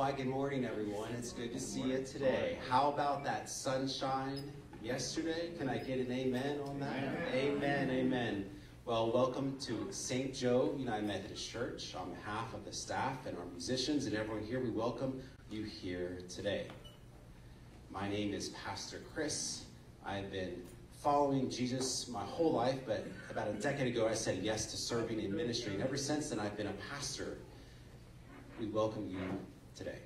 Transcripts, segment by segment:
Why, good morning, everyone. It's good to see you today. How about that sunshine yesterday? Can I get an amen on that? Amen, amen. Well, welcome to St. Joe United Methodist Church. On behalf of the staff and our musicians and everyone here, we welcome you here today. My name is Pastor Chris. I've been following Jesus my whole life, but about a decade ago, I said yes to serving in ministry. And ever since then, I've been a pastor we welcome you today.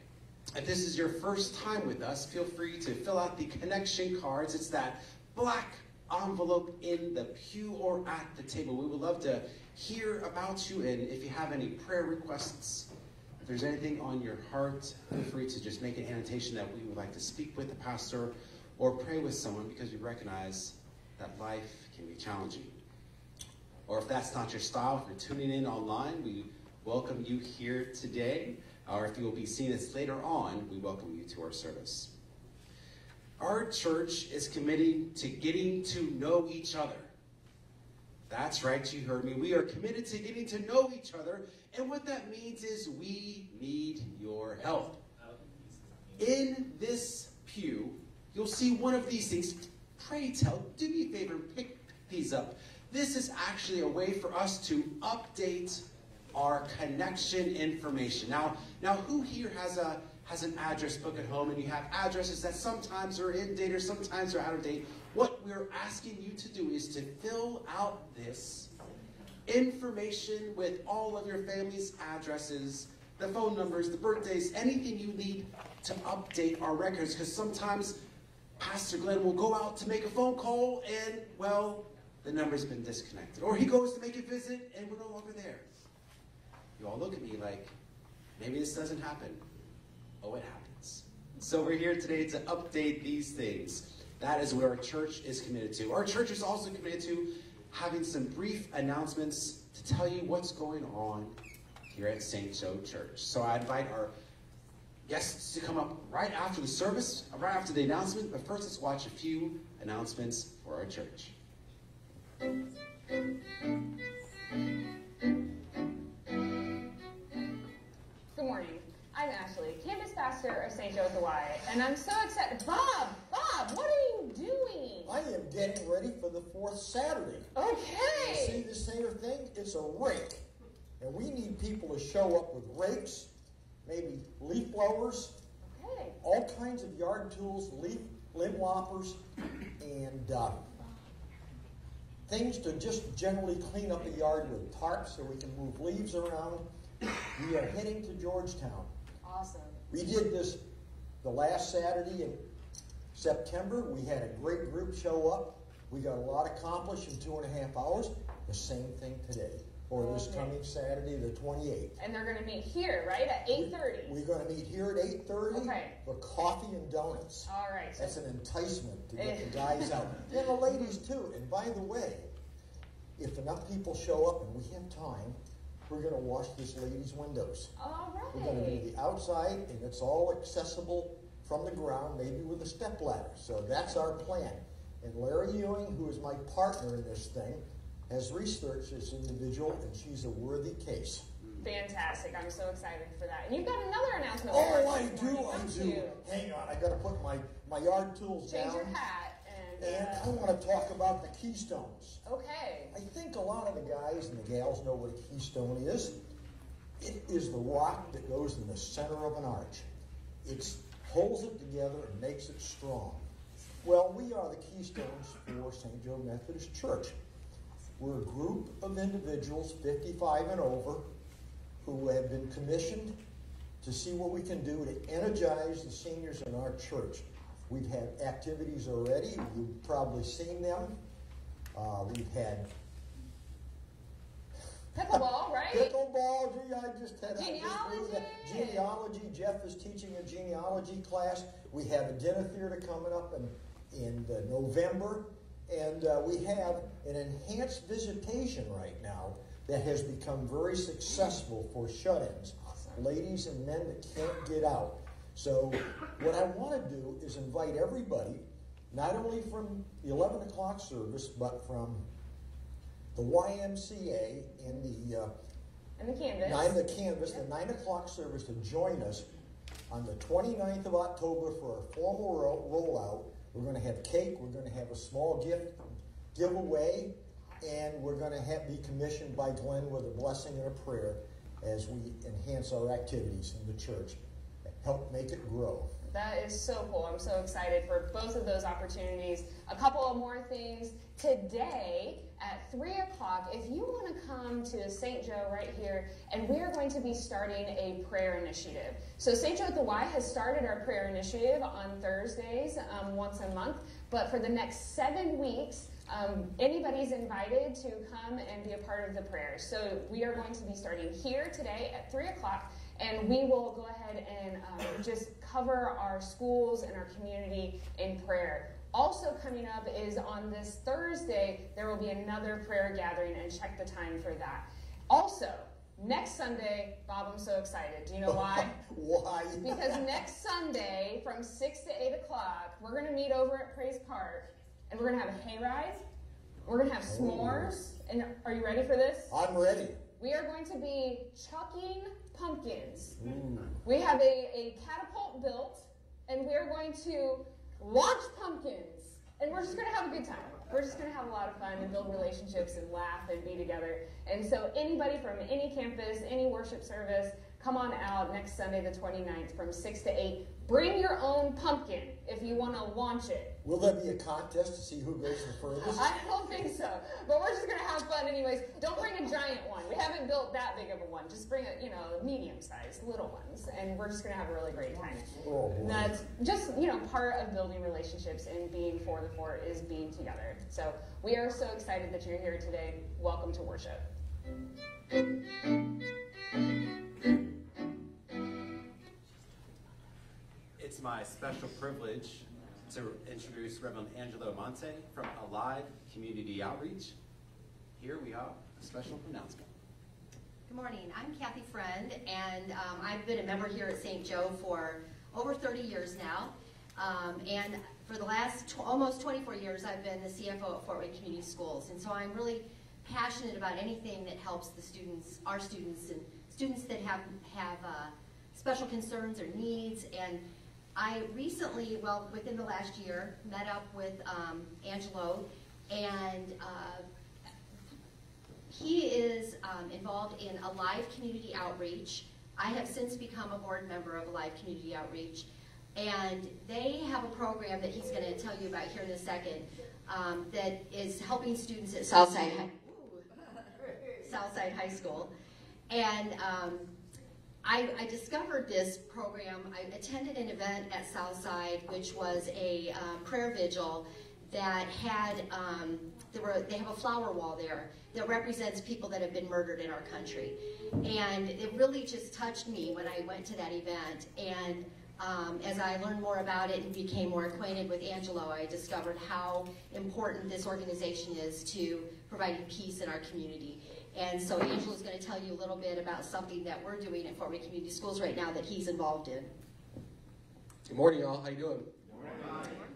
If this is your first time with us, feel free to fill out the connection cards. It's that black envelope in the pew or at the table. We would love to hear about you, and if you have any prayer requests, if there's anything on your heart, feel free to just make an annotation that we would like to speak with the pastor or pray with someone because we recognize that life can be challenging. Or if that's not your style, if you're tuning in online, we welcome you here today. Or if you will be seeing us later on, we welcome you to our service. Our church is committed to getting to know each other. That's right, you heard me. We are committed to getting to know each other. And what that means is we need your help. In this pew, you'll see one of these things. Pray tell, do me a favor pick these up. This is actually a way for us to update our connection information. Now, now who here has a has an address book at home and you have addresses that sometimes are in date or sometimes are out of date? What we're asking you to do is to fill out this information with all of your family's addresses, the phone numbers, the birthdays, anything you need to update our records because sometimes Pastor Glenn will go out to make a phone call and, well, the number's been disconnected. Or he goes to make a visit and we're no longer there. You all look at me like, maybe this doesn't happen. Oh, it happens. So we're here today to update these things. That is what our church is committed to. Our church is also committed to having some brief announcements to tell you what's going on here at St. Joe Church. So I invite our guests to come up right after the service, right after the announcement. But first, let's watch a few announcements for our church. Good morning. I'm Ashley, campus pastor of St. Joe's at the Y, and I'm so excited. Bob, Bob, what are you doing? I am getting ready for the fourth Saturday. Okay. See Okay. this here thing? It's a rake. And we need people to show up with rakes, maybe leaf blowers, Okay. all kinds of yard tools, leaf limb loppers, and uh, things to just generally clean up the yard with tarps so we can move leaves around. We are heading to Georgetown. Awesome. We did this the last Saturday in September. We had a great group show up. We got a lot accomplished in two and a half hours. The same thing today, or this Okay. coming Saturday, the 28th. And they're going to meet here, right, at 8.30? We're going to meet here at 8:30 Okay. for coffee and donuts. All right. So That's an enticement to get the guys out. And the ladies too. And by the way, if enough people show up and we have time, we're going to wash this lady's windows. all We're going to do the outside, and it's all accessible from the ground, maybe with a step ladder. So that's our plan. And Larry Ewing, who is my partner in this thing, has researched this individual, and she's a worthy case. Fantastic. I'm so excited for that. And you've got another announcement. Oh, I do, morning, I you? Hang on, I gotta put my, my yard tools Change down. your hat and. I uh, wanna talk about the keystones. okay. I think a lot of the guys and the gals know what a keystone is. It is the rock that goes in the center of an arch. It holds it together and makes it strong. Well, we are the keystones for St. Joe Methodist Church. We're a group of individuals, 55 and over, who have been commissioned to see what we can do to energize the seniors in our church. We've had activities already. You've probably seen them. Uh, we've had Pickleball, right? Pickleball, gee, I just had Genealogy. Genealogy. Jeff is teaching a genealogy class. We have a dinner theater coming up in in uh, November, and uh, we have an enhanced visitation right now that has become very successful for shut-ins, ladies and men that can't get out. So, what I want to do is invite everybody, not only from the 11 o'clock service, but from the YMCA and the uh, And the canvas. nine the canvas, the nine o'clock service to join us on the 29th of October for our formal ro- rollout. We're going to have cake. We're going to have a small gift giveaway, and we're going to have be commissioned by Glenn with a blessing and a prayer as we enhance our activities in the church, help make it grow. That is so cool. I'm so excited for both of those opportunities. A couple of more things. Today at 3 o'clock, if you want to come to St. Joe right here, and we are going to be starting a prayer initiative. So, St. Joe at the Y has started our prayer initiative on Thursdays um, once a month, but for the next seven weeks, um, anybody's invited to come and be a part of the prayer. So, we are going to be starting here today at 3 o'clock. And we will go ahead and um, just cover our schools and our community in prayer. Also, coming up is on this Thursday, there will be another prayer gathering, and check the time for that. Also, next Sunday, Bob, I'm so excited. Do you know why? Why? Because next Sunday from 6 to 8 o'clock, we're going to meet over at Praise Park and we're going to have a hayride. We're going to have s'mores. And are you ready for this? I'm ready. We are going to be chucking pumpkins. Ooh. We have a, a catapult built, and we are going to launch pumpkins. And we're just going to have a good time. We're just going to have a lot of fun and build relationships and laugh and be together. And so, anybody from any campus, any worship service, come on out next Sunday, the 29th, from 6 to 8. Bring your own pumpkin if you want to launch it. Will there be a contest to see who goes the furthest? I don't think so. But we're just gonna have fun anyways. Don't bring a giant one. We haven't built that big of a one. Just bring a you know medium sized little ones, and we're just gonna have a really great time. Oh, boy. That's just you know part of building relationships and being for the fort is being together. So we are so excited that you're here today. Welcome to worship. My special privilege to introduce Reverend Angelo Monte from Alive Community Outreach. Here we have a special announcement. Good morning. I'm Kathy Friend, and um, I've been a member here at St. Joe for over 30 years now. Um, and for the last almost 24 years, I've been the CFO at Fort Wayne Community Schools. And so I'm really passionate about anything that helps the students, our students, and students that have have uh, special concerns or needs. And I recently, well, within the last year, met up with um, Angelo and. Uh, he is um, involved in Alive Community Outreach. I have since become a board member of Alive Community Outreach. And they have a program that he's going to tell you about here in a second um, that is helping students at Southside High, Southside High School. And um, I, I discovered this program. I attended an event at Southside, which was a um, prayer vigil that had um, there were they have a flower wall there that represents people that have been murdered in our country, and it really just touched me when I went to that event. And um, as I learned more about it and became more acquainted with Angelo, I discovered how important this organization is to providing peace in our community. And so Angelo is going to tell you a little bit about something that we're doing at Fort Wayne Community Schools right now that he's involved in. Good morning, y'all. How you doing?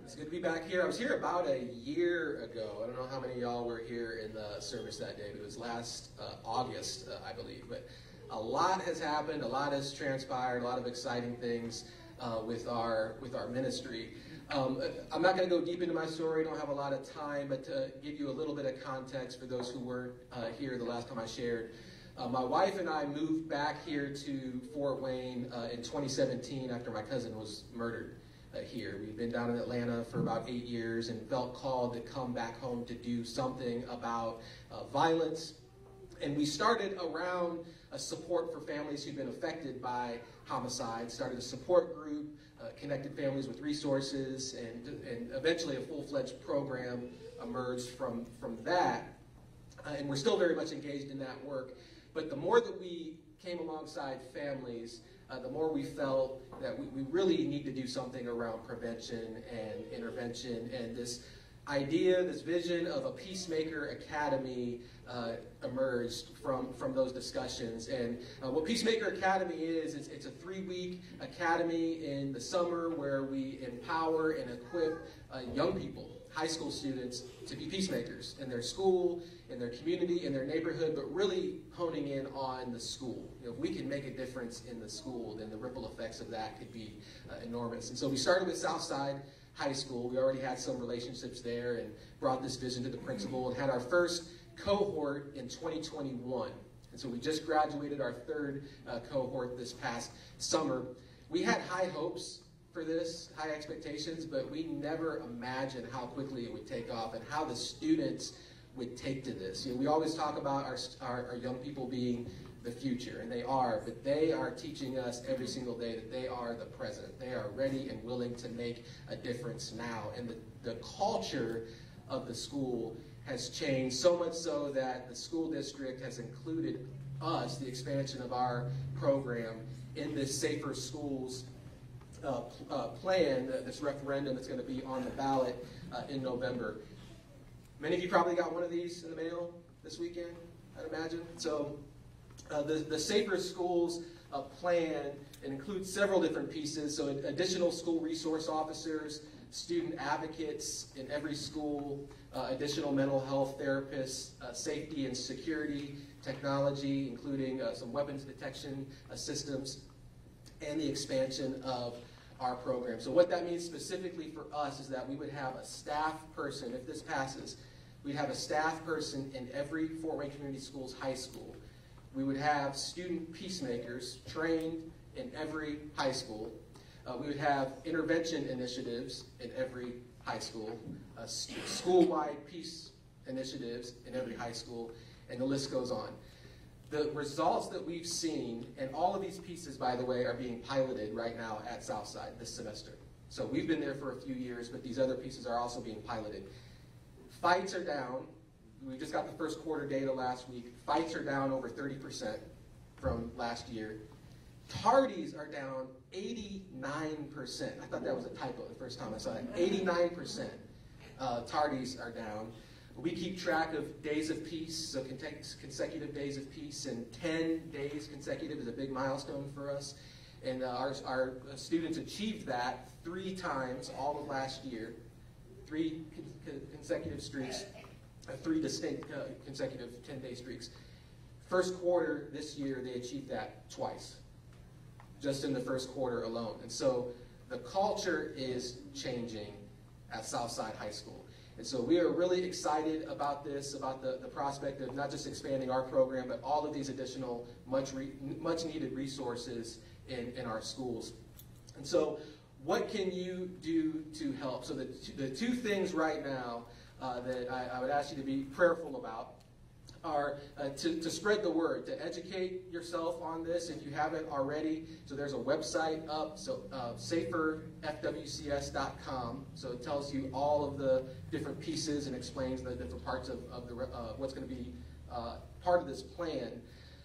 It's good to be back here. I was here about a year ago. I don't know how many y'all were here in the service that day, but it was last uh, August, uh, I believe. But a lot has happened. A lot has transpired. A lot of exciting things uh, with our with our ministry. Um, I'm not going to go deep into my story. I don't have a lot of time, but to give you a little bit of context for those who weren't uh, here the last time I shared. Uh, my wife and I moved back here to Fort Wayne uh, in 2017 after my cousin was murdered uh, here. We've been down in Atlanta for about eight years and felt called to come back home to do something about uh, violence. And we started around a support for families who've been affected by homicide, started a support group, uh, connected families with resources, and, and eventually a full-fledged program emerged from, from that. Uh, and we're still very much engaged in that work. But the more that we came alongside families, uh, the more we felt that we, we really need to do something around prevention and intervention and this idea, this vision of a Peacemaker Academy uh, emerged from, from those discussions. And uh, what Peacemaker Academy is, it's, it's a three-week academy in the summer where we empower and equip uh, young people, high school students, to be peacemakers in their school, in their community, in their neighborhood, but really honing in on the school. You know, if we can make a difference in the school, then the ripple effects of that could be uh, enormous. And so we started with Southside High School. We already had some relationships there and brought this vision to the principal and had our first cohort in 2021. And so we just graduated our third uh, cohort this past summer. We had high hopes for this, high expectations, but we never imagined how quickly it would take off and how the students would take to this. You know, we always talk about our, our, our young people being the future, and they are, but they are teaching us every single day that they are the present. They are ready and willing to make a difference now. And the, the culture of the school has changed so much so that the school district has included us, the expansion of our program, in this Safer Schools uh, uh, plan, this referendum that's going to be on the ballot uh, in November. Many of you probably got one of these in the mail this weekend, I'd imagine. So uh, the, the Safer Schools uh, plan includes several different pieces. So additional school resource officers, student advocates in every school, uh, additional mental health therapists, uh, safety and security technology, including uh, some weapons detection systems, and the expansion of our program. So what that means specifically for us is that we would have a staff person, if this passes, we'd have a staff person in every Fort Wayne Community Schools high school. We would have student peacemakers trained in every high school. Uh, we would have intervention initiatives in every high school, uh, school-wide peace initiatives in every high school, and the list goes on. The results that we've seen, and all of these pieces, by the way, are being piloted right now at Southside this semester. So we've been there for a few years, but these other pieces are also being piloted. Fights are down. We just got the first quarter data last week. Fights are down over 30% from last year. Tardies are down 89%. I thought that was a typo the first time I saw it. 89% uh, tardies are down. We keep track of days of peace, so consecutive days of peace, and 10 days consecutive is a big milestone for us. And uh, our, our students achieved that three times all of last year, three con consecutive streaks, three distinct uh, consecutive 10-day streaks. First quarter this year, they achieved that twice, just in the first quarter alone. And so the culture is changing at Southside High School. And so we are really excited about this, about the, the prospect of not just expanding our program, but all of these additional much, re, much needed resources in, in our schools. And so what can you do to help? So the, the two things right now uh, that I, I would ask you to be prayerful about are uh, to, to spread the word, to educate yourself on this if you haven't already. So there's a website up, so uh, saferfwcs.com. So it tells you all of the different pieces and explains the different parts of, of the, uh, what's going to be uh, part of this plan.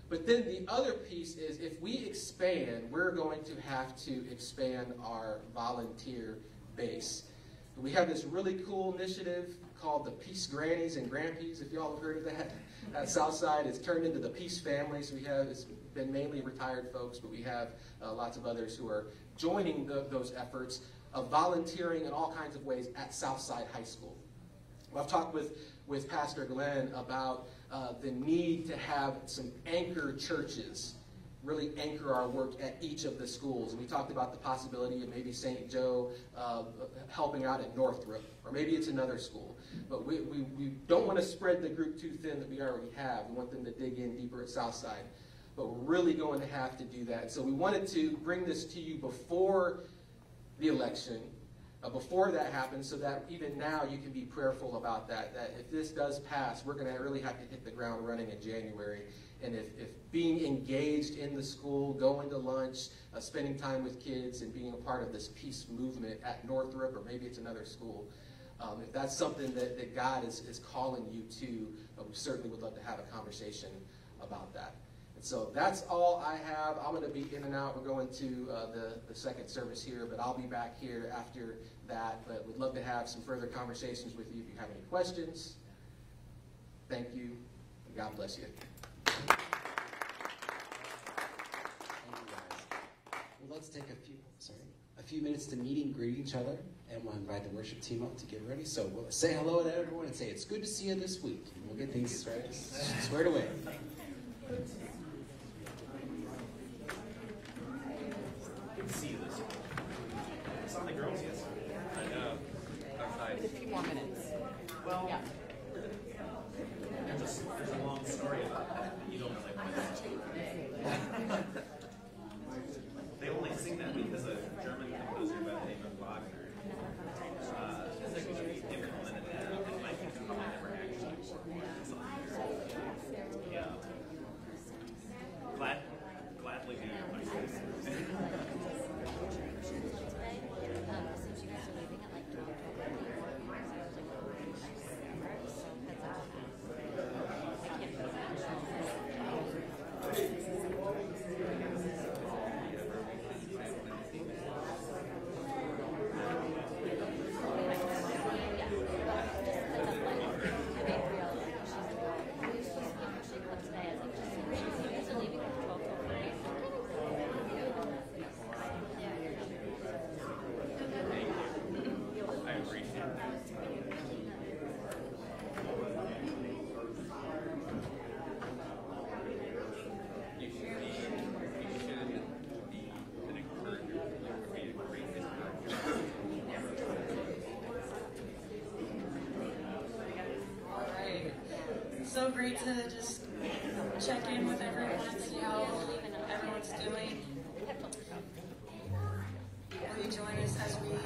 But then the other piece is if we expand, we're going to have to expand our volunteer base. We have this really cool initiative called the Peace Grannies and Grandpies, if y'all have heard of that. At Southside, it's turned into the Peace Families. we have it's been mainly retired folks, but we have uh, lots of others who are joining the, those efforts of volunteering in all kinds of ways at Southside High School. Well, I've talked with, with Pastor Glenn about uh, the need to have some anchor churches really anchor our work at each of the schools. And we talked about the possibility of maybe St. Joe uh, helping out at Northrop, or maybe it's another school. But we, we, we don't want to spread the group too thin that we already have. We want them to dig in deeper at Southside. But we're really going to have to do that. So we wanted to bring this to you before the election, uh, before that happens, so that even now you can be prayerful about that. That if this does pass, we're going to really have to hit the ground running in January. And if, if being engaged in the school, going to lunch, uh, spending time with kids, and being a part of this peace movement at Northrop, or maybe it's another school, um, if that's something that, that God is, is calling you to, uh, we certainly would love to have a conversation about that. And so that's all I have. I'm going to be in and out. We're going to uh, the, the second service here, but I'll be back here after that. But we'd love to have some further conversations with you if you have any questions. Thank you, God bless you. Thank you, guys. Well, let's take a few, sorry, a few minutes to meet and greet each other, and we'll invite the worship team up to get ready. So we'll say hello to everyone and say it's good to see you this week. And we'll get things right, squared away. Good to see you this It's not the girls yet. I know. Outside. A few more minutes. Well, Yeah. there's a, there's a long story about that. You don't play one. They only sing that because a German composer by the name of Wagner uh, implemented that, and my kids probably never actually Yeah. Glad, gladly do your questions. Since you guys are leaving at like twelve, I can't go I appreciate that. You should be, you should be an encourager. You would be a great encourager. All right. So great to just check in with everyone and see how everyone's doing. Will you join us as we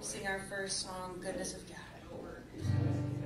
sing our first song, Goodness of God?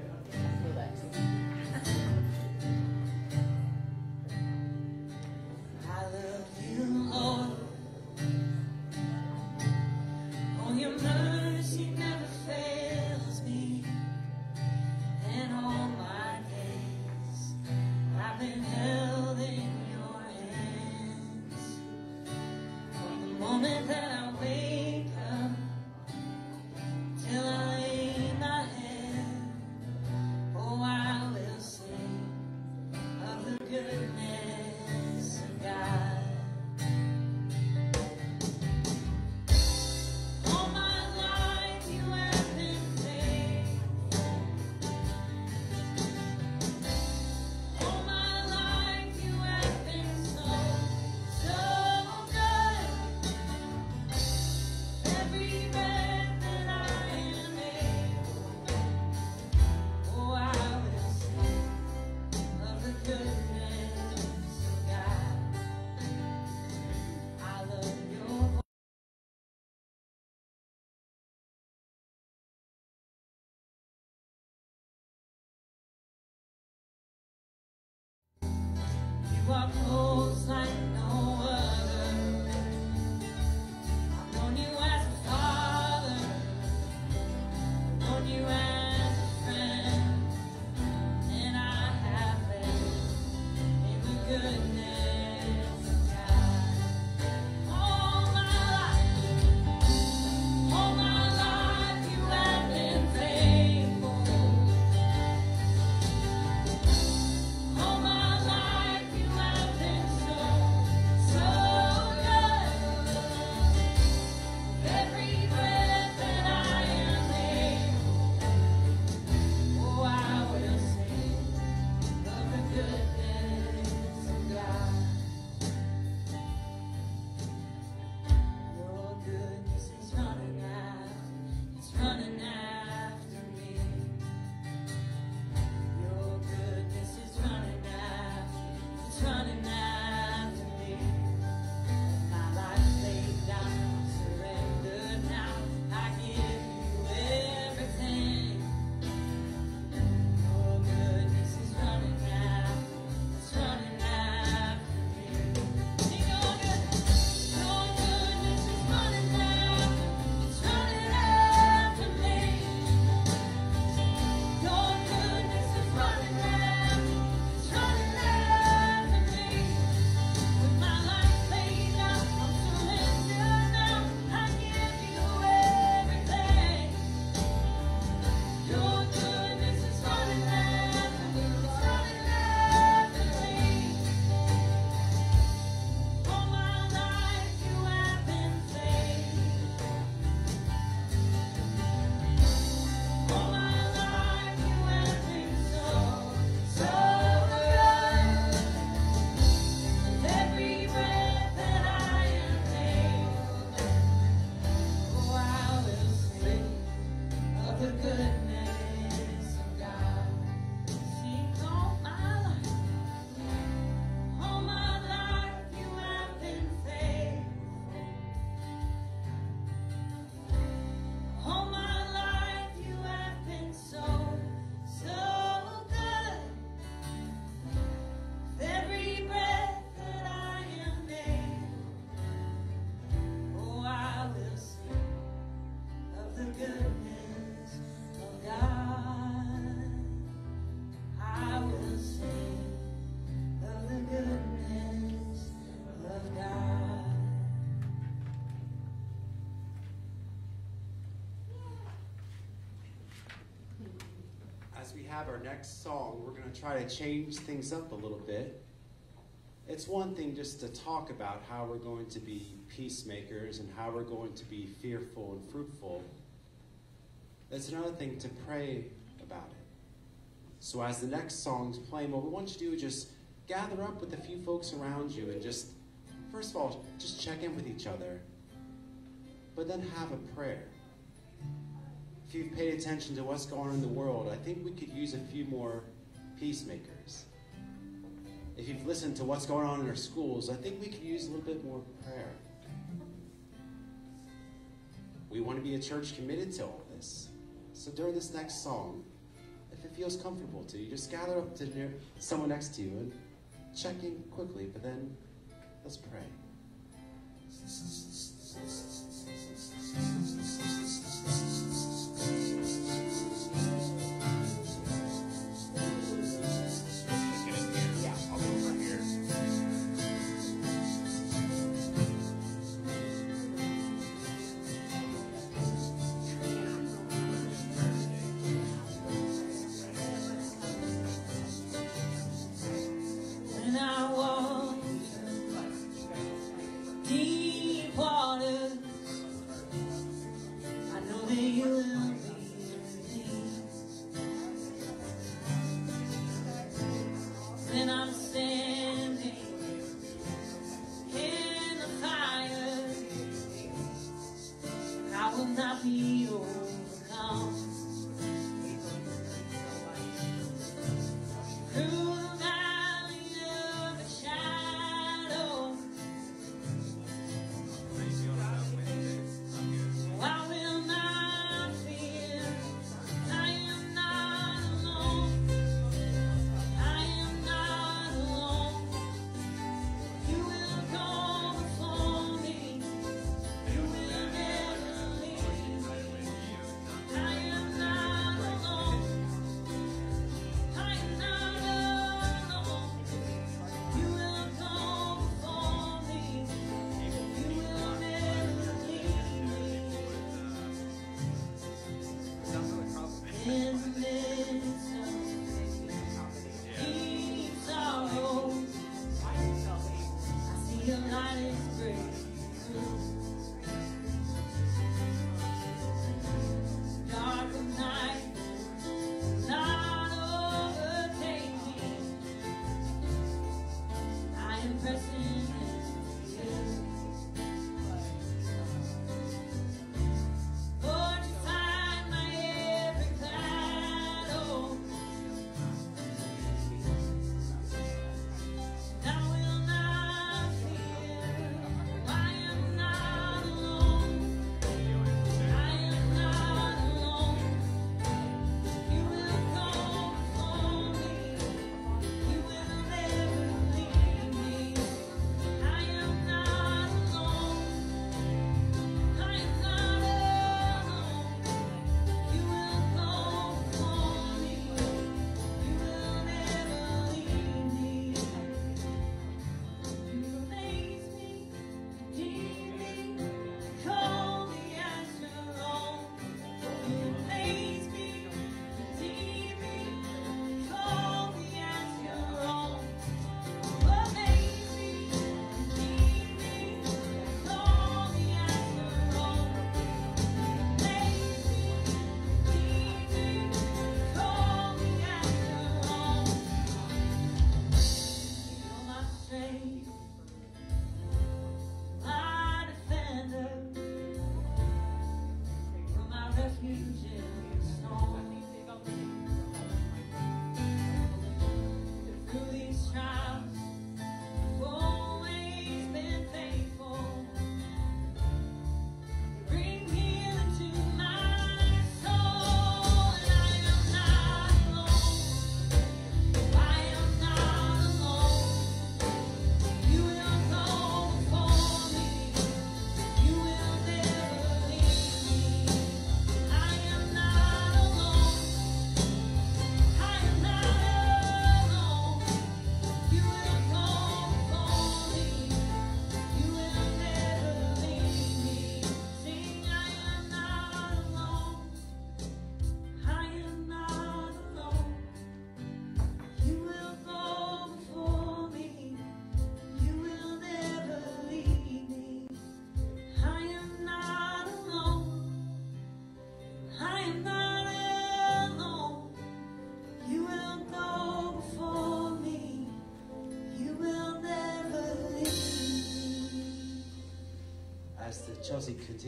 Have our next song, we're going to try to change things up a little bit. It's one thing just to talk about how we're going to be peacemakers and how we're going to be fearful and fruitful. It's another thing to pray about it. So, as the next song's playing, what we want you to do is just gather up with a few folks around you and just, first of all, just check in with each other, but then have a prayer. You've paid attention to what's going on in the world, I think we could use a few more peacemakers. If you've listened to what's going on in our schools, I think we could use a little bit more prayer. We want to be a church committed to all this. So during this next song, if it feels comfortable to you, just gather up to near someone next to you and check in quickly, but then let's pray.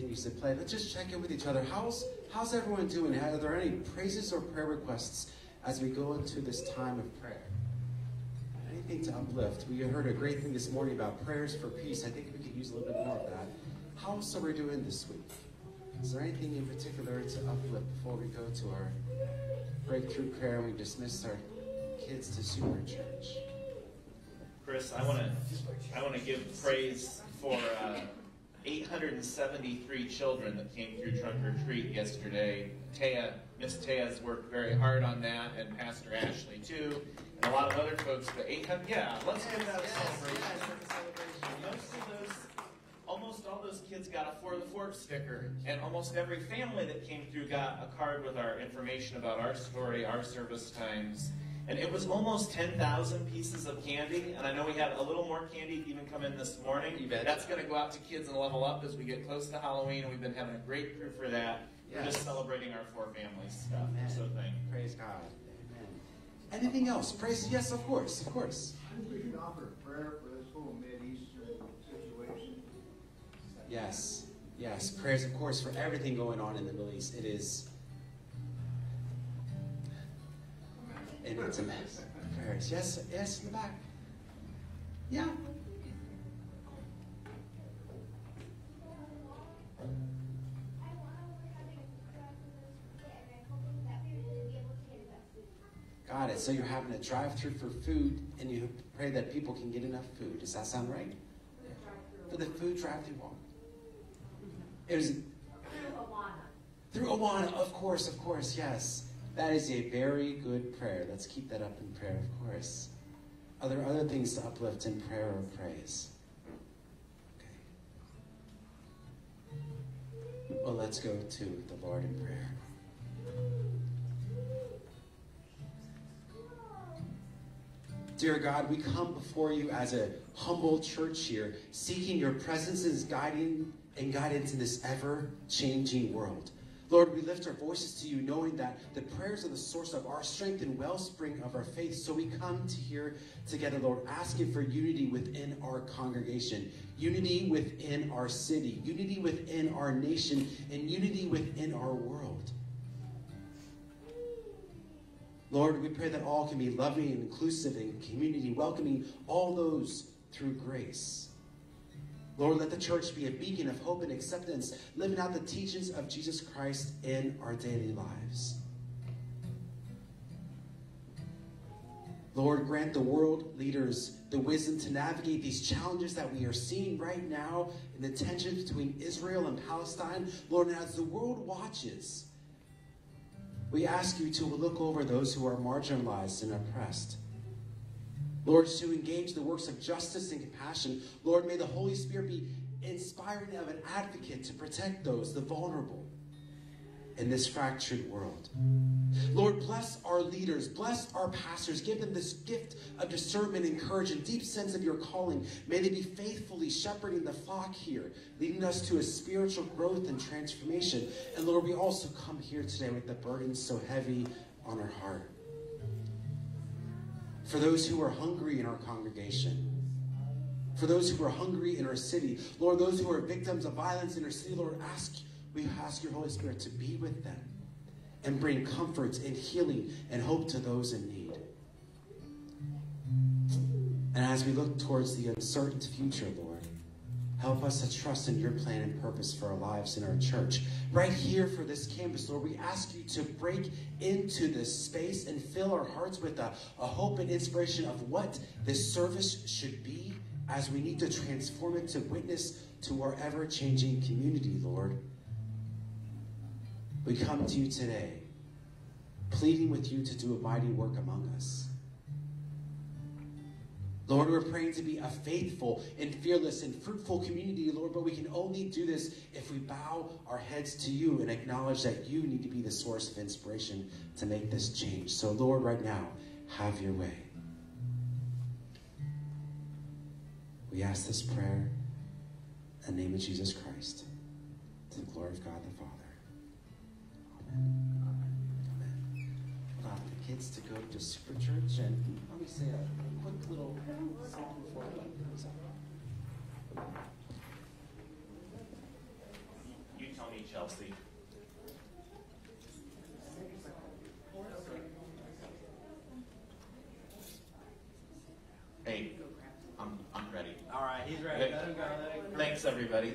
Continues to play, let's just check in with each other. How's, how's everyone doing? Are there any praises or prayer requests as we go into this time of prayer? Anything to uplift? We heard a great thing this morning about prayers for peace. I think we could use a little bit more of that. How's are we doing this week? Is there anything in particular to uplift before we go to our breakthrough prayer and we dismiss our kids to super church? Chris, I want to I want to give praise for uh, 873 children that came through trunk or treat yesterday. Taya, Miss Taya's worked very hard on that, and Pastor Ashley too, and a lot of other folks. But 800, yeah, let's give that a celebration. Most of those, almost all those kids got a For the Fort sticker, and almost every family that came through got a card with our information about our story, our service times. And it was almost 10,000 pieces of candy. And I know we had a little more candy even come in this morning. You bet. That's going to go out to kids and level up as we get close to Halloween. And we've been having a great crew for that. We're just celebrating our four families stuff. Amen. So thank you. Praise God. Amen. Anything else? Praise? Yes, of course, of course. We should offer prayer for this whole Mideastern uh, situation. Yes, yes. Prayers, of course, for everything going on in the Middle East. It is. And it's a mess. Prayers. Yes, yes, in the back. Yeah. Got it. So you're having a drive-through for food, and you pray that people can get enough food. Does that sound right? For the food drive-through walk. It was through Awana, of course, of course, yes. That is a very good prayer. Let's keep that up in prayer, of course. Are there other things to uplift in prayer or praise? Okay. Well, let's go to the Lord in prayer. Dear God, we come before you as a humble church here, seeking your presence and guiding and guidance in this ever-changing world. Lord, we lift our voices to you, knowing that the prayers are the source of our strength and wellspring of our faith. So we come to here together, Lord, asking for unity within our congregation, unity within our city, unity within our nation, and unity within our world. Lord, we pray that all can be loving and inclusive and community, welcoming all those through grace. Lord, let the church be a beacon of hope and acceptance, living out the teachings of Jesus Christ in our daily lives. Lord, grant the world leaders the wisdom to navigate these challenges that we are seeing right now in the tensions between Israel and Palestine. Lord, and as the world watches, we ask you to look over those who are marginalized and oppressed. Lord, to engage the works of justice and compassion. Lord, may the Holy Spirit be inspiring of an advocate to protect those, the vulnerable, in this fractured world. Lord, bless our leaders, bless our pastors, give them this gift of discernment and courage and deep sense of your calling. May they be faithfully shepherding the flock here, leading us to a spiritual growth and transformation. And Lord, we also come here today with the burdens so heavy on our heart for those who are hungry in our congregation, for those who are hungry in our city, Lord, those who are victims of violence in our city, Lord, ask we ask your Holy Spirit to be with them and bring comfort and healing and hope to those in need. And as we look towards the uncertain future, Lord, help us to trust in your plan and purpose for our lives in our church. Right here for this campus, Lord, we ask you to break into this space and fill our hearts with a, a hope and inspiration of what this service should be as we need to transform it to witness to our ever changing community, Lord. We come to you today, pleading with you to do a mighty work among us. Lord, we're praying to be a faithful and fearless and fruitful community, Lord, but we can only do this if we bow our heads to you and acknowledge that you need to be the source of inspiration to make this change. So, Lord, right now, have your way. We ask this prayer in the name of Jesus Christ, to the glory of God the Father. Amen. Amen. Amen. Allow the kids to go to Super Church and let me say a little song before everybody comes up. me, Chelsea. Hey, I'm, I'm ready. All right, he's ready. Hey, Let him go. Let him go. Thanks, everybody.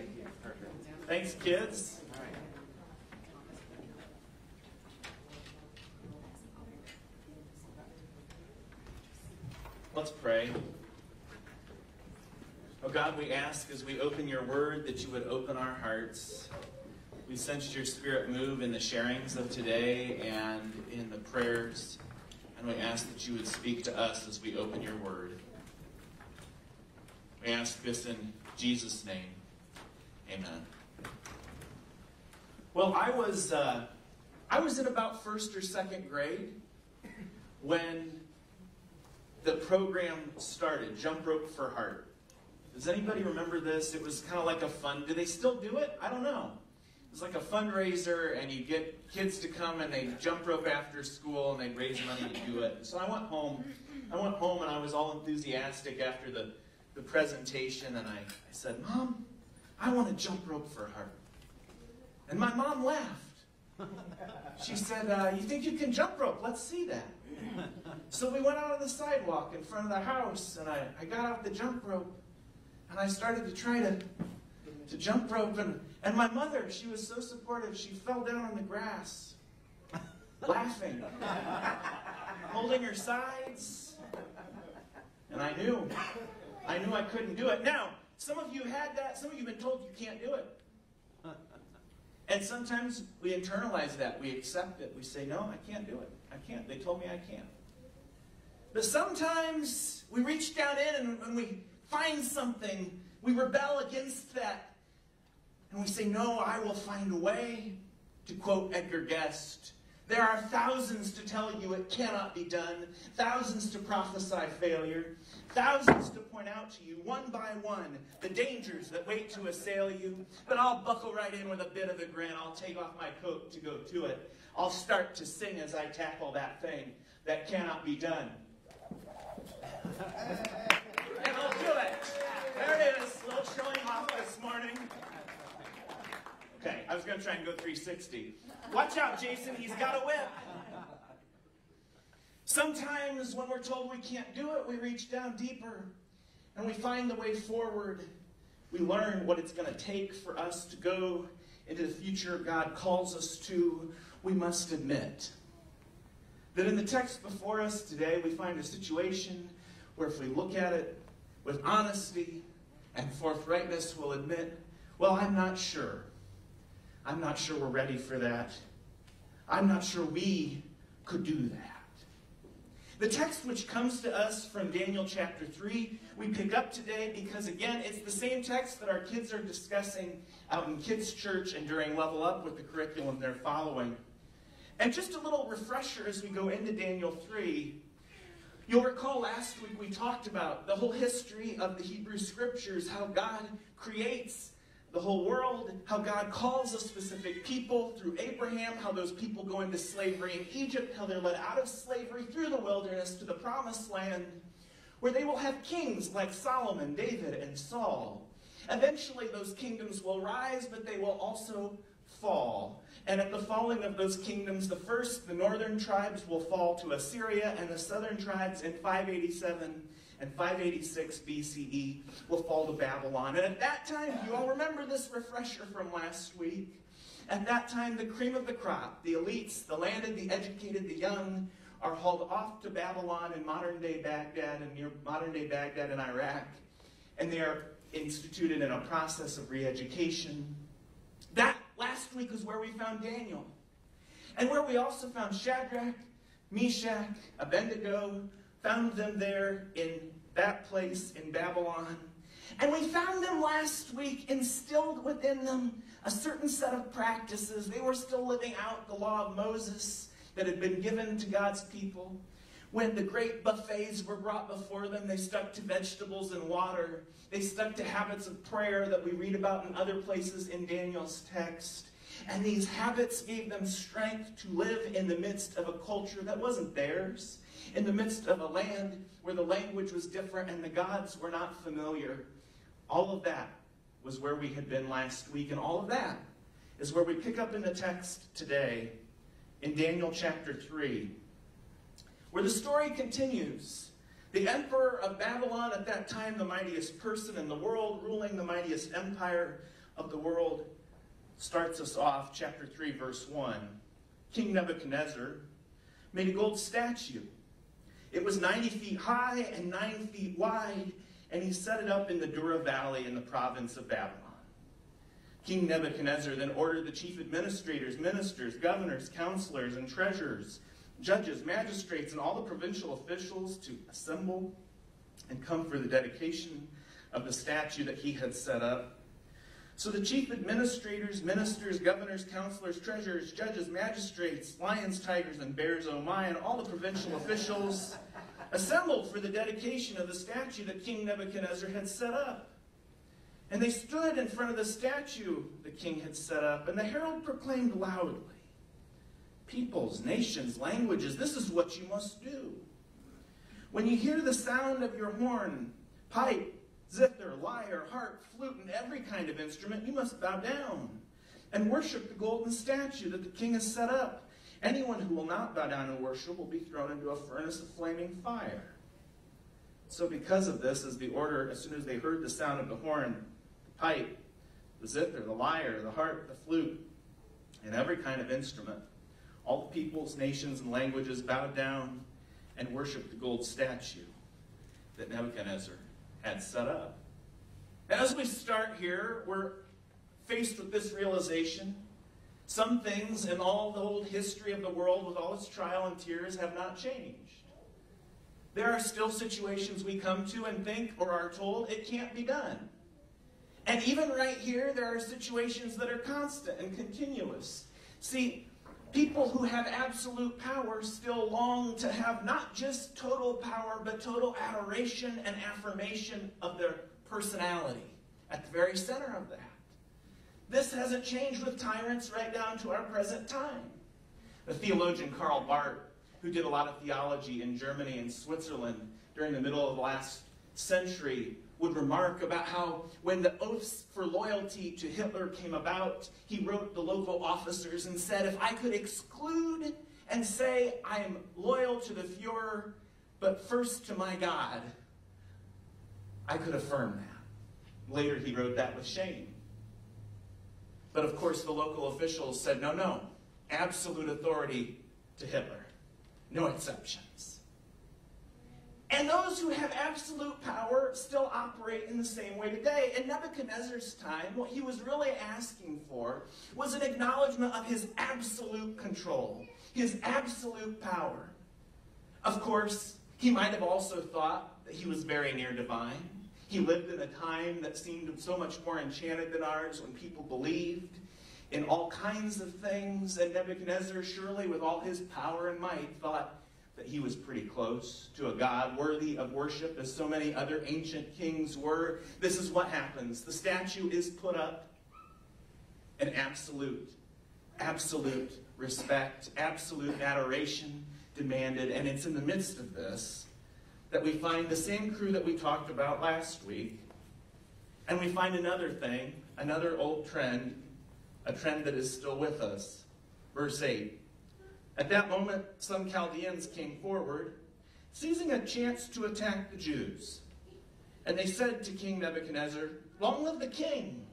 Thanks, kids. Let's pray. Oh God, we ask as we open your word that you would open our hearts. We sensed your spirit move in the sharings of today and in the prayers. And we ask that you would speak to us as we open your word. We ask this in Jesus' name. Amen. Well, I was uh, I was in about first or second grade when the program started, Jump Rope for Heart. Does anybody remember this? It was kind of like a fun. Do they still do it? I don't know. It was like a fundraiser, and you get kids to come and they jump rope after school, and they raise money to do it. So I went home. I went home, and I was all enthusiastic after the the presentation, and I, I said, "Mom, I want to jump rope for Heart." And my mom laughed. She said, uh, You think you can jump rope? Let's see that. So we went out on the sidewalk in front of the house, and I, I got out the jump rope, and I started to try to, to jump rope. And, and my mother, she was so supportive, she fell down on the grass, laughing, holding her sides. And I knew, I knew I couldn't do it. Now, some of you had that, some of you have been told you can't do it. And sometimes we internalize that. We accept it. We say, no, I can't do it. I can't. They told me I can't. But sometimes we reach down in and when we find something, we rebel against that. And we say, no, I will find a way. To quote Edgar Guest, there are thousands to tell you it cannot be done, thousands to prophesy failure, thousands to point out to you, one by one, the dangers that wait to assail you. But I'll buckle right in with a bit of a grin. I'll take off my coat to go to it. I'll start to sing as I tackle that thing that cannot be done. and I'll do it. There it is, a little showing off this morning. Okay, I was going to try and go 360. Watch out, Jason, he's got a whip. Sometimes when we're told we can't do it, we reach down deeper and we find the way forward. We learn what it's going to take for us to go into the future God calls us to. We must admit that in the text before us today, we find a situation where if we look at it with honesty and forthrightness, we'll admit, well, I'm not sure. I'm not sure we're ready for that. I'm not sure we could do that. The text which comes to us from Daniel chapter 3, we pick up today because, again, it's the same text that our kids are discussing out in kids' church and during Level Up with the curriculum they're following. And just a little refresher as we go into Daniel 3. You'll recall last week we talked about the whole history of the Hebrew Scriptures, how God creates the whole world, how God calls a specific people through Abraham, how those people go into slavery in Egypt, how they're led out of slavery through the wilderness to the promised land, where they will have kings like Solomon, David, and Saul. Eventually, those kingdoms will rise, but they will also fall. And at the falling of those kingdoms, the first, the northern tribes, will fall to Assyria, and the southern tribes in 587 and 586 BCE will fall to Babylon. And at that time, you all remember this refresher from last week. At that time, the cream of the crop, the elites, the landed, the educated, the young, are hauled off to Babylon in modern day Baghdad and near modern day Baghdad in Iraq. And they are instituted in a process of re education. Last week was where we found Daniel. And where we also found Shadrach, Meshach, Abednego, found them there in that place in Babylon. And we found them last week instilled within them a certain set of practices. They were still living out the law of Moses that had been given to God's people. When the great buffets were brought before them, they stuck to vegetables and water. They stuck to habits of prayer that we read about in other places in Daniel's text. And these habits gave them strength to live in the midst of a culture that wasn't theirs, in the midst of a land where the language was different and the gods were not familiar. All of that was where we had been last week, and all of that is where we pick up in the text today in Daniel chapter 3, where the story continues. The emperor of Babylon, at that time the mightiest person in the world, ruling the mightiest empire of the world, starts us off, chapter 3, verse 1. King Nebuchadnezzar made a gold statue. It was 90 feet high and 9 feet wide, and he set it up in the Dura Valley in the province of Babylon. King Nebuchadnezzar then ordered the chief administrators, ministers, governors, counselors, and treasurers, judges, magistrates, and all the provincial officials to assemble and come for the dedication of the statue that he had set up. So the chief administrators, ministers, governors, counselors, treasurers, judges, magistrates, lions, tigers, and bears, oh my, and all the provincial officials assembled for the dedication of the statue that King Nebuchadnezzar had set up. And they stood in front of the statue the king had set up, and the herald proclaimed loudly Peoples, nations, languages, this is what you must do. When you hear the sound of your horn, pipe, zither, lyre, harp, flute, and every kind of instrument, you must bow down and worship the golden statue that the king has set up. Anyone who will not bow down and worship will be thrown into a furnace of flaming fire. So, because of this, as the order, as soon as they heard the sound of the horn, the pipe, the zither, the lyre, the harp, the flute, and every kind of instrument. All the peoples, nations, and languages bowed down and worshiped the gold statue that Nebuchadnezzar had set up. As we start here, we're faced with this realization. Some things in all the old history of the world, with all its trial and tears, have not changed. There are still situations we come to and think or are told it can't be done. And even right here, there are situations that are constant and continuous. See, people who have absolute power still long to have not just total power, but total adoration and affirmation of their personality at the very center of that. This hasn't changed with tyrants right down to our present time. The theologian Karl Barth, who did a lot of theology in Germany and Switzerland during the middle of the last century, would remark about how when the oaths for loyalty to Hitler came about, he wrote the local officers and said, if I could exclude and say I am loyal to the Fuhrer, but first to my God, I could affirm that. Later he wrote that with shame. But of course the local officials said, no, no, absolute authority to Hitler. No exceptions. And those who have absolute power still operate in the same way today. In Nebuchadnezzar's time, what he was really asking for was an acknowledgement of his absolute control, his absolute power. Of course, he might have also thought that he was very near divine. He lived in a time that seemed so much more enchanted than ours when people believed in all kinds of things. And Nebuchadnezzar, surely with all his power and might, thought that he was pretty close to a God worthy of worship, as so many other ancient kings were. This is what happens the statue is put up, and absolute, absolute respect, absolute adoration demanded. And it's in the midst of this that we find the same crew that we talked about last week. And we find another thing, another old trend, a trend that is still with us. Verse 8 at that moment, some Chaldeans came forward, seizing a chance to attack the Jews. And they said to King Nebuchadnezzar, Long live the king!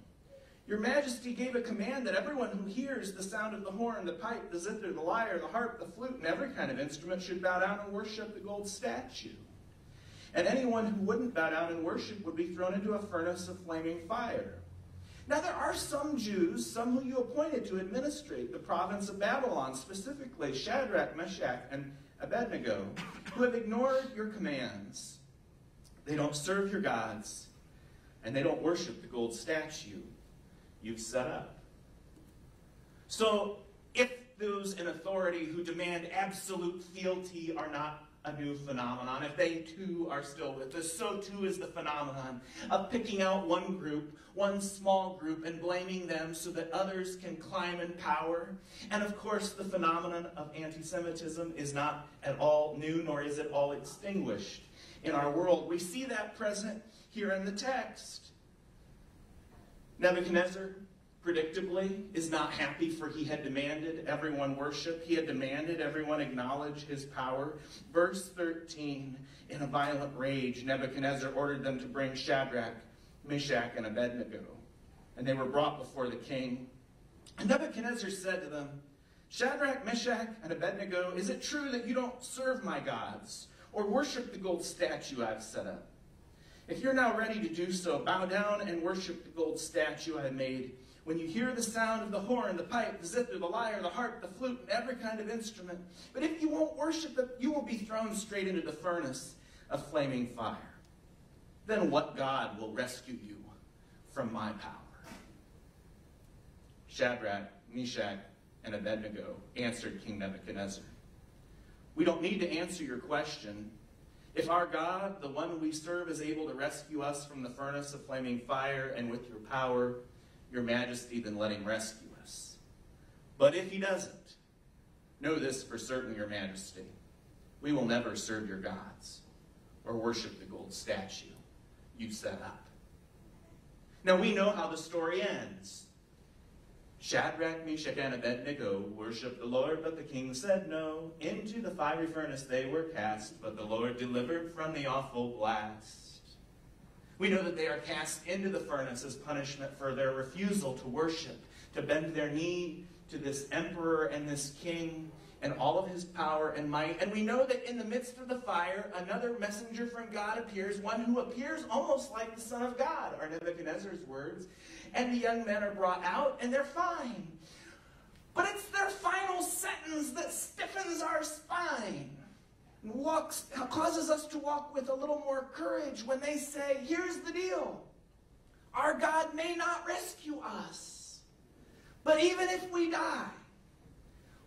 Your majesty gave a command that everyone who hears the sound of the horn, the pipe, the zither, the lyre, the harp, the flute, and every kind of instrument should bow down and worship the gold statue. And anyone who wouldn't bow down and worship would be thrown into a furnace of flaming fire. Now, there are some Jews, some who you appointed to administrate the province of Babylon, specifically Shadrach, Meshach, and Abednego, who have ignored your commands. They don't serve your gods, and they don't worship the gold statue you've set up. So, if those in authority who demand absolute fealty are not a new phenomenon. If they too are still with us, so too is the phenomenon of picking out one group, one small group, and blaming them so that others can climb in power. And of course, the phenomenon of anti Semitism is not at all new, nor is it all extinguished in our world. We see that present here in the text. Nebuchadnezzar predictably, is not happy for he had demanded everyone worship. He had demanded everyone acknowledge his power. Verse 13 In a violent rage, Nebuchadnezzar ordered them to bring Shadrach, Meshach, and Abednego. And they were brought before the king. And Nebuchadnezzar said to them, Shadrach, Meshach, and Abednego, is it true that you don't serve my gods or worship the gold statue I've set up? If you're now ready to do so, bow down and worship the gold statue I made. When you hear the sound of the horn, the pipe, the zither, the lyre, the harp, the flute, and every kind of instrument. But if you won't worship it, you will be thrown straight into the furnace of flaming fire. Then what God will rescue you from my power? Shadrach, Meshach, and Abednego answered King Nebuchadnezzar. We don't need to answer your question. If our God, the one we serve, is able to rescue us from the furnace of flaming fire and with your power, your majesty, then let him rescue us. But if he doesn't, know this for certain, your majesty. We will never serve your gods or worship the gold statue you set up. Now we know how the story ends. Shadrach, Meshach, and Abednego worshiped the Lord, but the king said no. Into the fiery furnace they were cast, but the Lord delivered from the awful blast. We know that they are cast into the furnace as punishment for their refusal to worship, to bend their knee to this emperor and this king and all of his power and might. And we know that in the midst of the fire, another messenger from God appears, one who appears almost like the Son of God, are Nebuchadnezzar's words. And the young men are brought out, and they're fine. But it's their final sentence that stiffens our spine walks, causes us to walk with a little more courage when they say, Here's the deal. Our God may not rescue us, but even if we die,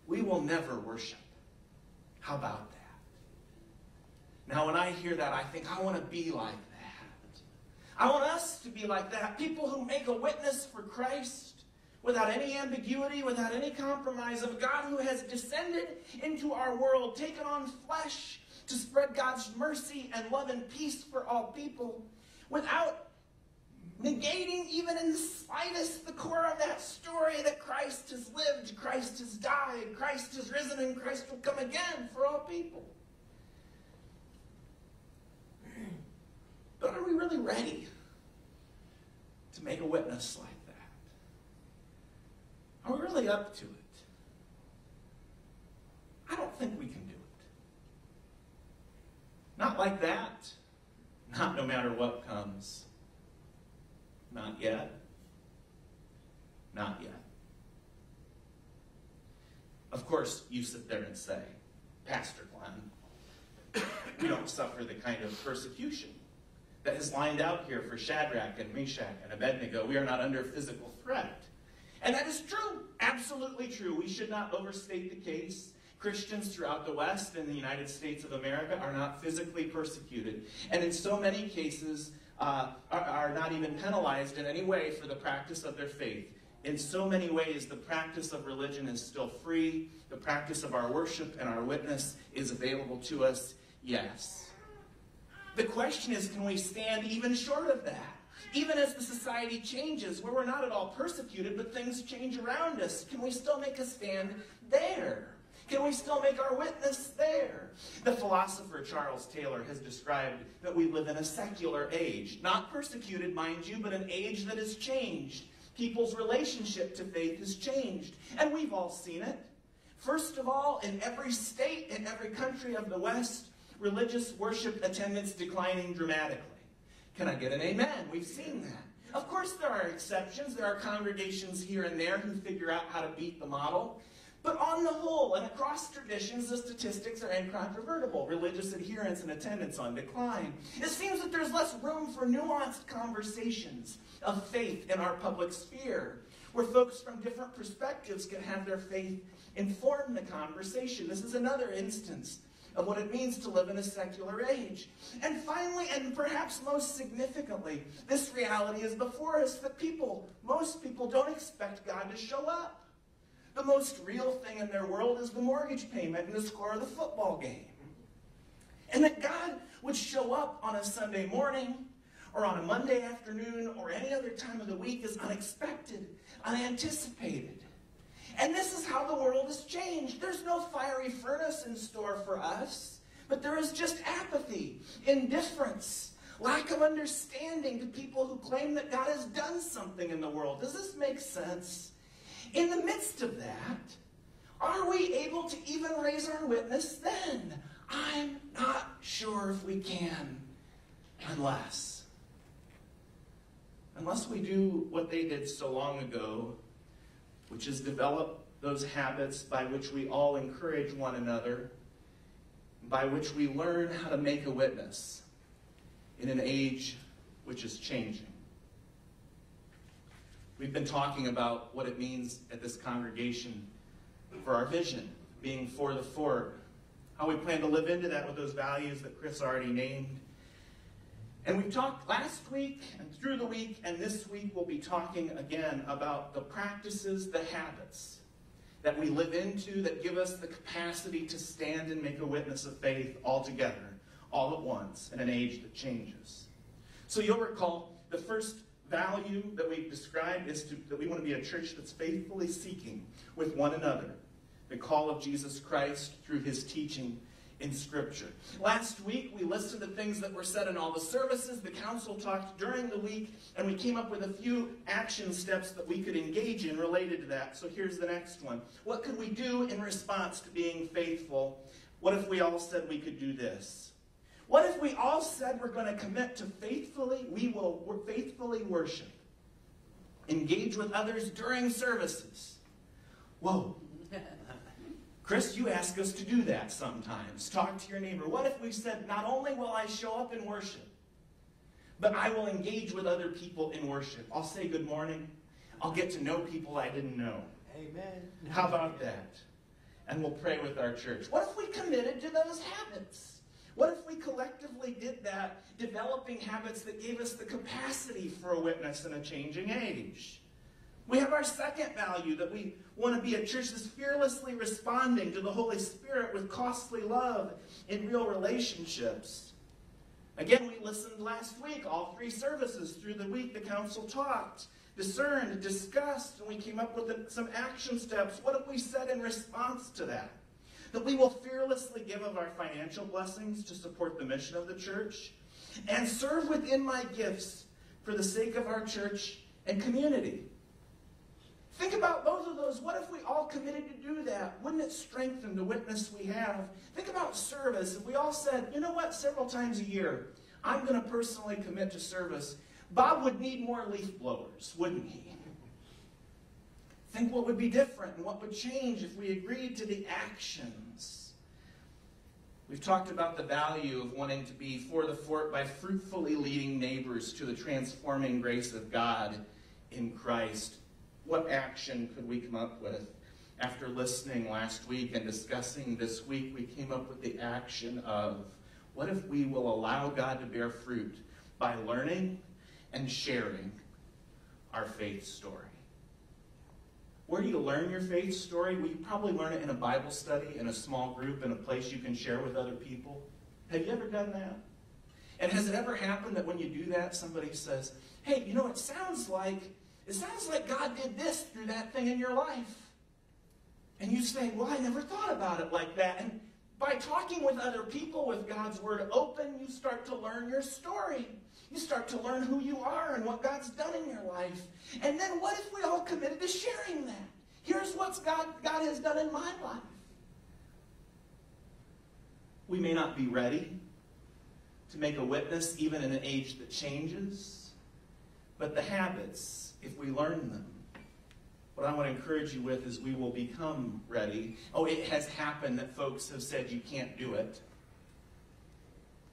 we will never worship. How about that? Now, when I hear that, I think I want to be like that. I want us to be like that. People who make a witness for Christ without any ambiguity, without any compromise, of God who has descended into our world, taken on flesh to spread God's mercy and love and peace for all people, without negating even in the slightest the core of that story that Christ has lived, Christ has died, Christ has risen, and Christ will come again for all people. But are we really ready to make a witness like? Are we really up to it? I don't think we can do it. Not like that. Not no matter what comes. Not yet. Not yet. Of course, you sit there and say, Pastor Glenn, we don't suffer the kind of persecution that is lined out here for Shadrach and Meshach and Abednego. We are not under physical threat. And that is true, absolutely true. We should not overstate the case. Christians throughout the West and the United States of America are not physically persecuted. And in so many cases, uh, are, are not even penalized in any way for the practice of their faith. In so many ways, the practice of religion is still free. The practice of our worship and our witness is available to us, yes. The question is can we stand even short of that? Even as the society changes, where we're not at all persecuted, but things change around us, can we still make a stand there? Can we still make our witness there? The philosopher Charles Taylor has described that we live in a secular age, not persecuted, mind you, but an age that has changed. People's relationship to faith has changed, and we've all seen it. First of all, in every state, in every country of the West, religious worship attendance declining dramatically. Can I get an amen? We've seen that. Of course, there are exceptions. There are congregations here and there who figure out how to beat the model. But on the whole, and across traditions, the statistics are incontrovertible. Religious adherence and attendance on decline. It seems that there's less room for nuanced conversations of faith in our public sphere, where folks from different perspectives can have their faith inform the conversation. This is another instance of what it means to live in a secular age. And finally, and perhaps most significantly, this reality is before us that people, most people, don't expect God to show up. The most real thing in their world is the mortgage payment and the score of the football game. And that God would show up on a Sunday morning or on a Monday afternoon or any other time of the week is unexpected, unanticipated. And this is how the world has changed. There's no fiery furnace in store for us, but there is just apathy, indifference, lack of understanding to people who claim that God has done something in the world. Does this make sense? In the midst of that, are we able to even raise our witness then? I'm not sure if we can, unless. Unless we do what they did so long ago, which is develop those habits by which we all encourage one another, by which we learn how to make a witness in an age which is changing. We've been talking about what it means at this congregation for our vision, being for the fort, how we plan to live into that with those values that Chris already named. And we talked last week and through the week, and this week we'll be talking again about the practices, the habits that we live into that give us the capacity to stand and make a witness of faith all together, all at once, in an age that changes. So you'll recall the first value that we described is to, that we want to be a church that's faithfully seeking with one another the call of Jesus Christ through his teaching in Scripture. Last week, we listed the things that were said in all the services. The council talked during the week, and we came up with a few action steps that we could engage in related to that. So here's the next one. What could we do in response to being faithful? What if we all said we could do this? What if we all said we're going to commit to faithfully, we will faithfully worship, engage with others during services? Whoa, Chris, you ask us to do that sometimes. Talk to your neighbor. What if we said, not only will I show up in worship, but I will engage with other people in worship? I'll say good morning. I'll get to know people I didn't know. Amen. How about that? And we'll pray with our church. What if we committed to those habits? What if we collectively did that, developing habits that gave us the capacity for a witness in a changing age? We have our second value that we want to be a church that's fearlessly responding to the Holy Spirit with costly love in real relationships. Again, we listened last week, all three services through the week. The council talked, discerned, discussed, and we came up with some action steps. What have we said in response to that? That we will fearlessly give of our financial blessings to support the mission of the church and serve within my gifts for the sake of our church and community. Think about both of those. What if we all committed to do that? Wouldn't it strengthen the witness we have? Think about service. If we all said, you know what, several times a year, I'm going to personally commit to service, Bob would need more leaf blowers, wouldn't he? Think what would be different and what would change if we agreed to the actions. We've talked about the value of wanting to be for the fort by fruitfully leading neighbors to the transforming grace of God in Christ what action could we come up with? After listening last week and discussing this week, we came up with the action of what if we will allow God to bear fruit by learning and sharing our faith story? Where do you learn your faith story? Well, you probably learn it in a Bible study, in a small group, in a place you can share with other people. Have you ever done that? And has it ever happened that when you do that, somebody says, hey, you know, it sounds like it sounds like God did this through that thing in your life. And you say, Well, I never thought about it like that. And by talking with other people with God's Word open, you start to learn your story. You start to learn who you are and what God's done in your life. And then what if we all committed to sharing that? Here's what God, God has done in my life. We may not be ready to make a witness even in an age that changes, but the habits, if we learn them. What I want to encourage you with is we will become ready. Oh, it has happened that folks have said you can't do it.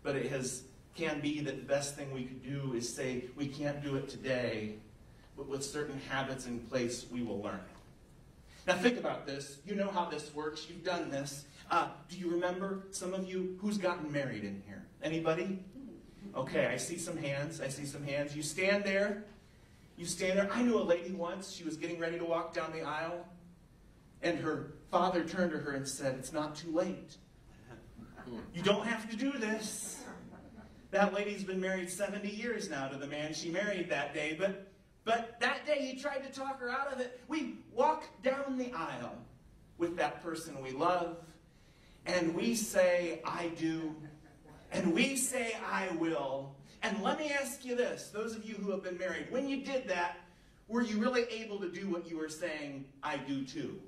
But it has can be that the best thing we could do is say we can't do it today, but with certain habits in place, we will learn it. Now think about this. You know how this works. You've done this. Uh, do you remember some of you who's gotten married in here? Anybody? Okay, I see some hands. I see some hands. You stand there you stand there. I knew a lady once, she was getting ready to walk down the aisle, and her father turned to her and said, It's not too late. You don't have to do this. that lady's been married 70 years now to the man she married that day, but but that day he tried to talk her out of it. We walk down the aisle with that person we love, and we say, I do, and we say, I will. And let me ask you this those of you who have been married, when you did that, were you really able to do what you were saying, I do too?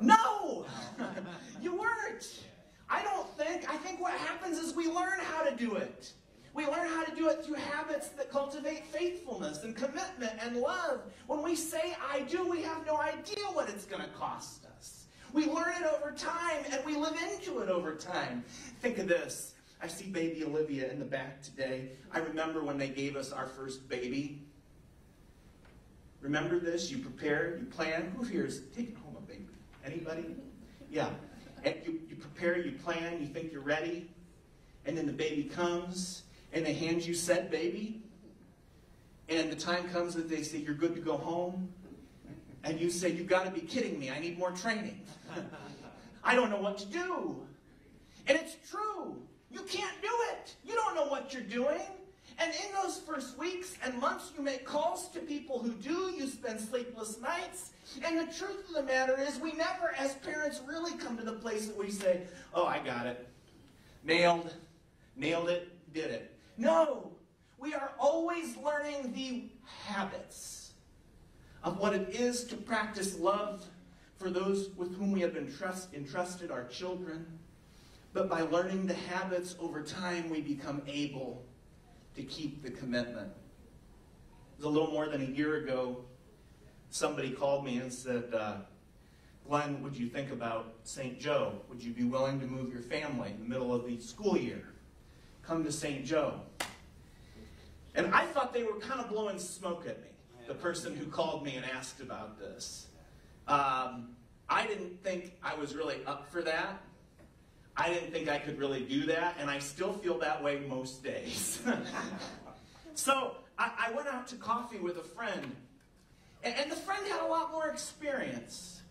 No! you weren't. I don't think. I think what happens is we learn how to do it. We learn how to do it through habits that cultivate faithfulness and commitment and love. When we say I do, we have no idea what it's going to cost us. We learn it over time and we live into it over time. Think of this. I see baby Olivia in the back today. I remember when they gave us our first baby. Remember this? You prepare, you plan. Who here is taking home a baby? Anybody? Yeah. And you, you prepare, you plan, you think you're ready. And then the baby comes and they hand you said baby. And the time comes that they say you're good to go home. And you say, You've got to be kidding me. I need more training. I don't know what to do. And it's true. You can't do it. You don't know what you're doing. And in those first weeks and months, you make calls to people who do. You spend sleepless nights. And the truth of the matter is, we never, as parents, really come to the place that we say, Oh, I got it. Nailed. Nailed it. Did it. No. We are always learning the habits of what it is to practice love for those with whom we have been entrusted our children. But by learning the habits over time, we become able to keep the commitment. It was a little more than a year ago, somebody called me and said, uh, Glenn, would you think about St. Joe? Would you be willing to move your family in the middle of the school year? Come to St. Joe. And I thought they were kind of blowing smoke at me, the person who called me and asked about this. Um, I didn't think I was really up for that. I didn't think I could really do that, and I still feel that way most days. so I, I, went out to coffee with a friend, and, and the friend had a lot more experience.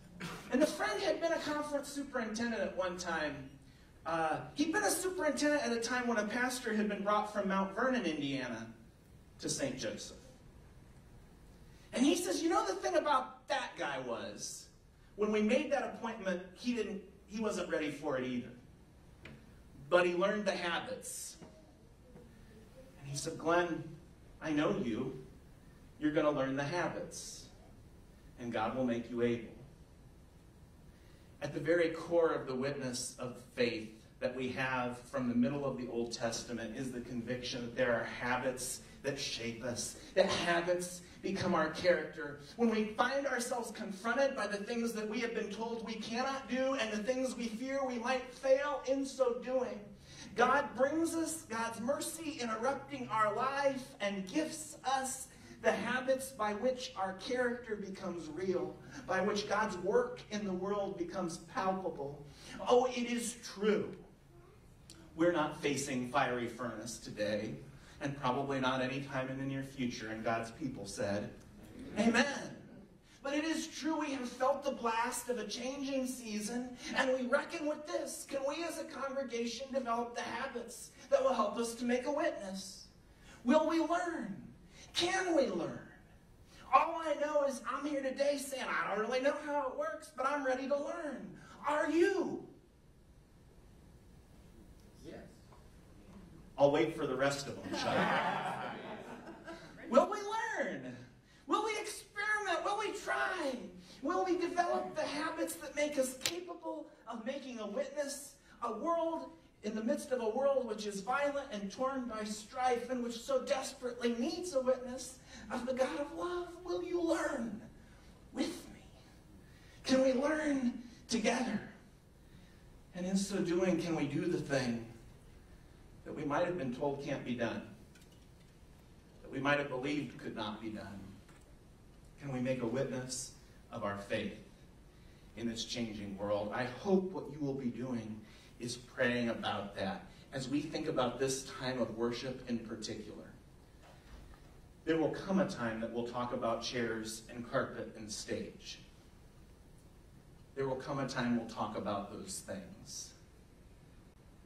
And the friend had been a conference superintendent at one time. Uh, he'd been a superintendent at a time when a pastor had been brought from Mount Vernon, Indiana, to St. Joseph. And he says, you know, the thing about that guy was, when we made that appointment, he didn't, he wasn't ready for it either but he learned the habits. And he said, Glenn, I know you. You're going to learn the habits, and God will make you able. At the very core of the witness of faith that we have from the middle of the Old Testament is the conviction that there are habits that shape us, that habits become our character. When we find ourselves confronted by the things that we have been told we cannot do and the things we fear we might fail in so doing, God brings us God's mercy interrupting our life and gifts us the habits by which our character becomes real, by which God's work in the world becomes palpable. Oh, it is true. We're not facing fiery furnace today and probably not any time in the near future. And God's people said, Amen. But it is true we have felt the blast of a changing season, and we reckon with this. Can we as a congregation develop the habits that will help us to make a witness? Will we learn? Can we learn? All I know is I'm here today saying I don't really know how it works, but I'm ready to learn. Are you? I'll wait for the rest of them, Will we learn? Will we experiment? Will we try? Will we develop the habits that make us capable of making a witness? A world in the midst of a world which is violent and torn by strife and which so desperately needs a witness of the God of love. Will you learn with me? Can we learn together? And in so doing, can we do the thing that we might have been told can't be done, that we might have believed could not be done? Can we make a witness of our faith in this changing world? I hope what you will be doing is praying about that as we think about this time of worship in particular. There will come a time that we'll talk about chairs and carpet and stage. There will come a time we'll talk about those things.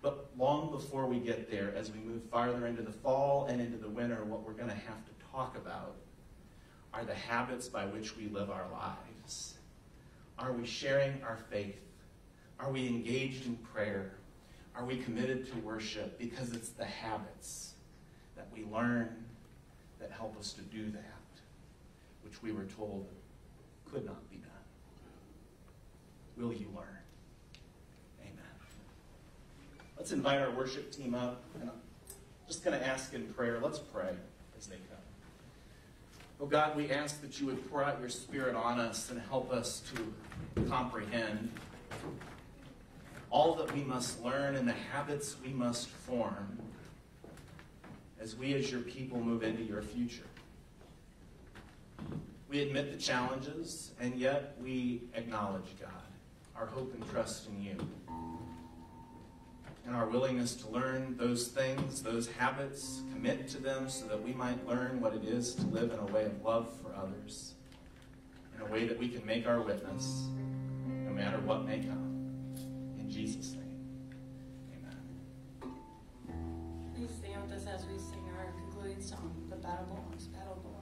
But long before we get there, as we move farther into the fall and into the winter, what we're going to have to talk about are the habits by which we live our lives. Are we sharing our faith? Are we engaged in prayer? Are we committed to worship? Because it's the habits that we learn that help us to do that, which we were told could not be done. Will you learn? Amen. Let's invite our worship team up. And I'm just going to ask in prayer. Let's pray as they come. Oh God, we ask that you would pour out your Spirit on us and help us to comprehend all that we must learn and the habits we must form as we, as your people, move into your future. We admit the challenges, and yet we acknowledge, God, our hope and trust in you. And our willingness to learn those things, those habits, commit to them so that we might learn what it is to live in a way of love for others, in a way that we can make our witness no matter what may come. In Jesus' name, amen. Please stand with us as we sing our concluding song, The Battle Belongs, Battle Belongs.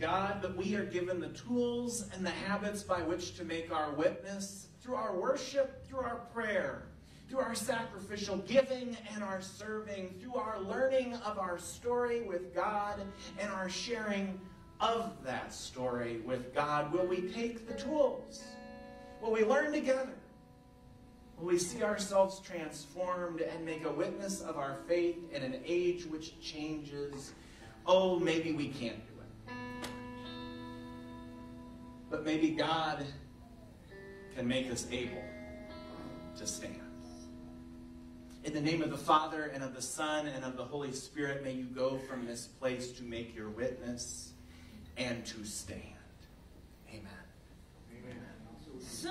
God, that we are given the tools and the habits by which to make our witness through our worship, through our prayer, through our sacrificial giving and our serving, through our learning of our story with God and our sharing of that story with God. Will we take the tools? Will we learn together? Will we see ourselves transformed and make a witness of our faith in an age which changes? Oh, maybe we can't. But maybe God can make us able to stand. In the name of the Father, and of the Son, and of the Holy Spirit, may you go from this place to make your witness and to stand. Amen. So